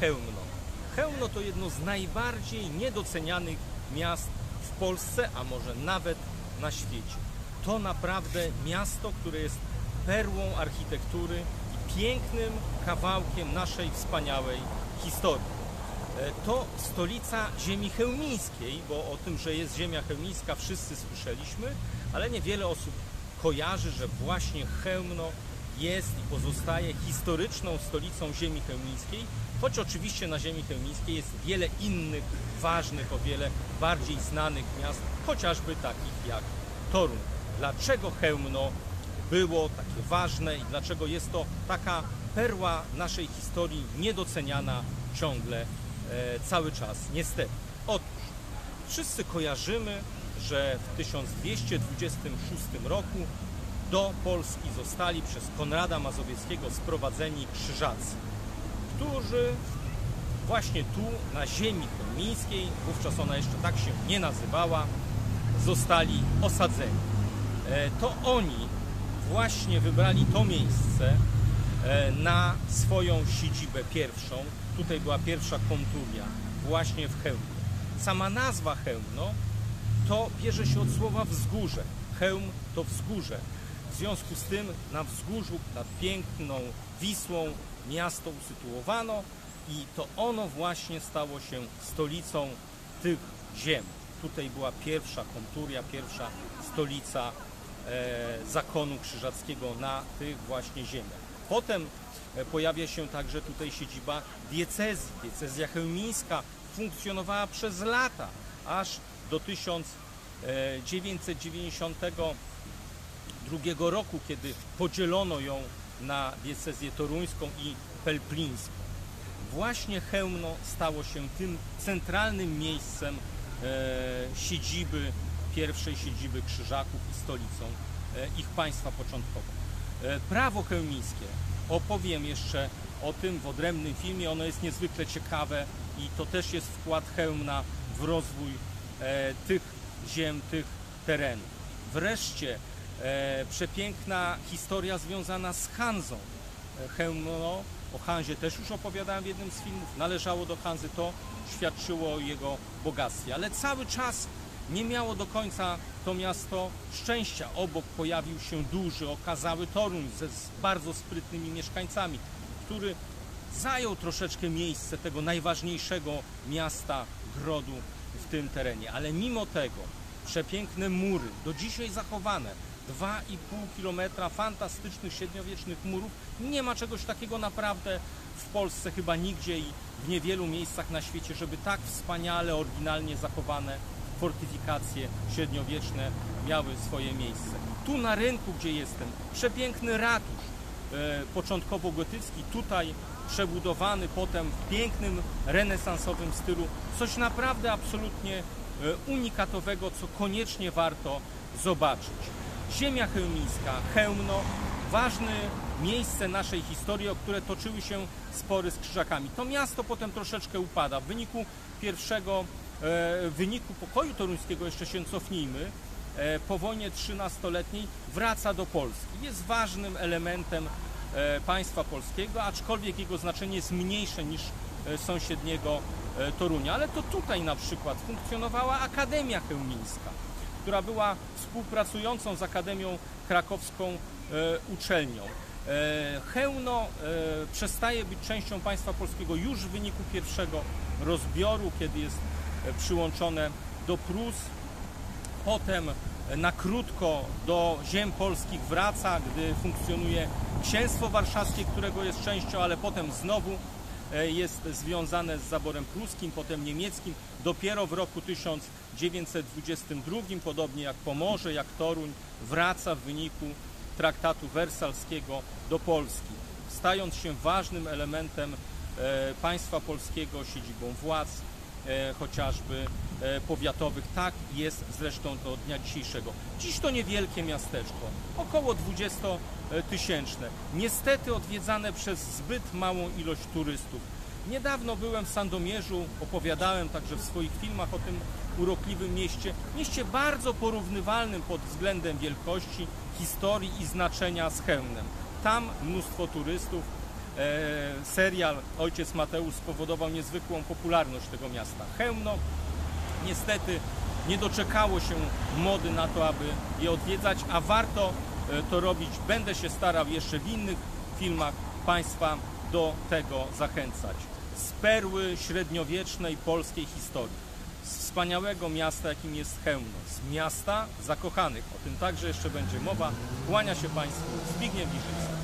Chełmno? Chełmno to jedno z najbardziej niedocenianych miast w Polsce, a może nawet na świecie. To naprawdę miasto, które jest perłą architektury i pięknym kawałkiem naszej wspaniałej historii. E, To stolica ziemi chełmińskiej, bo o tym, że jest ziemia chełmińska wszyscy słyszeliśmy, ale niewiele osób kojarzy, że właśnie Chełmno jest i pozostaje historyczną stolicą ziemi chełmińskiej, choć oczywiście na ziemi chełmińskiej jest wiele innych ważnych, o wiele bardziej znanych miast, chociażby takich jak Toruń. Dlaczego Chełmno było takie ważne i dlaczego jest to taka perła naszej historii niedoceniana ciągle e, cały czas, niestety. Otóż wszyscy kojarzymy, że w 1226 roku do Polski zostali przez Konrada Mazowieckiego sprowadzeni krzyżacy, którzy właśnie tu, na ziemi chełmińskiej, wówczas ona jeszcze tak się nie nazywała, zostali osadzeni. E, To oni właśnie wybrali to miejsce e, na swoją siedzibę pierwszą. Tutaj była pierwsza konturia, właśnie w Chełmie. Sama nazwa Chełmno to bierze się od słowa wzgórze. Chełm to wzgórze. W związku z tym na wzgórzu nad piękną Wisłą miasto usytuowano i to ono właśnie stało się stolicą tych ziem. Tutaj była pierwsza konturia, pierwsza stolica e, zakonu krzyżackiego na tych właśnie ziemiach. Potem e, pojawia się także tutaj siedziba diecezji. Diecezja chełmińska funkcjonowała przez lata, aż do 1992 roku, kiedy podzielono ją na diecezję toruńską i pelplińską. Właśnie Chełmno stało się tym centralnym miejscem e, siedziby, pierwszej siedziby Krzyżaków i stolicą e, ich państwa początkowo. E, prawo chełmińskie, opowiem jeszcze o tym w odrębnym filmie, ono jest niezwykle ciekawe i to też jest wkład Chełmna w rozwój e, tych ziem, tych terenów. Wreszcie przepiękna historia związana z Hanzą. E, Chełmno, o Hanzie też już opowiadałem w jednym z filmów, należało do Hanzy, to świadczyło o jego bogactwie, ale cały czas nie miało do końca to miasto szczęścia. Obok pojawił się duży, okazały Toruń ze bardzo sprytnymi mieszkańcami, który zajął troszeczkę miejsce tego najważniejszego miasta, grodu w tym terenie. Ale mimo tego przepiękne mury, do dzisiaj zachowane, 2,5 kilometra fantastycznych średniowiecznych murów, nie ma czegoś takiego naprawdę w Polsce chyba nigdzie i w niewielu miejscach na świecie, żeby tak wspaniale, oryginalnie zachowane fortyfikacje średniowieczne miały swoje miejsce. Tu na rynku, gdzie jestem, przepiękny ratusz, e, początkowo gotycki, tutaj przebudowany potem w pięknym, renesansowym stylu. Coś naprawdę absolutnie e, unikatowego, co koniecznie warto zobaczyć. Ziemia chełmińska, Chełmno, ważne miejsce naszej historii, o które toczyły się spory z krzyżakami. To miasto potem troszeczkę upada. W wyniku pierwszego, e, w wyniku pokoju toruńskiego, jeszcze się cofnijmy, e, po wojnie 13-letniej wraca do Polski. Jest ważnym elementem e, państwa polskiego, aczkolwiek jego znaczenie jest mniejsze niż sąsiedniego Torunia. Ale to tutaj na przykład funkcjonowała Akademia Chełmińska, która była współpracującą z Akademią Krakowską e, uczelnią. E, Chełmno e, przestaje być częścią państwa polskiego już w wyniku pierwszego rozbioru, kiedy jest e, przyłączone do Prus. Potem e, na krótko do ziem polskich wraca, gdy funkcjonuje księstwo warszawskie, którego jest częścią, ale potem znowu e, jest związane z zaborem pruskim, potem niemieckim. Dopiero w roku 1922, podobnie jak Pomorze, jak Toruń, wraca w wyniku traktatu wersalskiego do Polski, stając się ważnym elementem e, państwa polskiego, siedzibą władz, e, chociażby e, powiatowych. Tak jest zresztą do dnia dzisiejszego. Dziś to niewielkie miasteczko, około 20-tysięczne, niestety odwiedzane przez zbyt małą ilość turystów. Niedawno byłem w Sandomierzu, opowiadałem także w swoich filmach o tym urokliwym mieście. Mieście bardzo porównywalnym pod względem wielkości, historii i znaczenia z Chełmnem. Tam mnóstwo turystów, e, serial Ojciec Mateusz spowodował niezwykłą popularność tego miasta. Chełmno niestety nie doczekało się mody na to, aby je odwiedzać, a warto e, to robić. Będę się starał jeszcze w innych filmach Państwa do tego zachęcać. Z perły średniowiecznej polskiej historii, z wspaniałego miasta, jakim jest Chełmno, z miasta zakochanych, o tym także jeszcze będzie mowa. Kłania się Państwu Zbigniew Giżycki.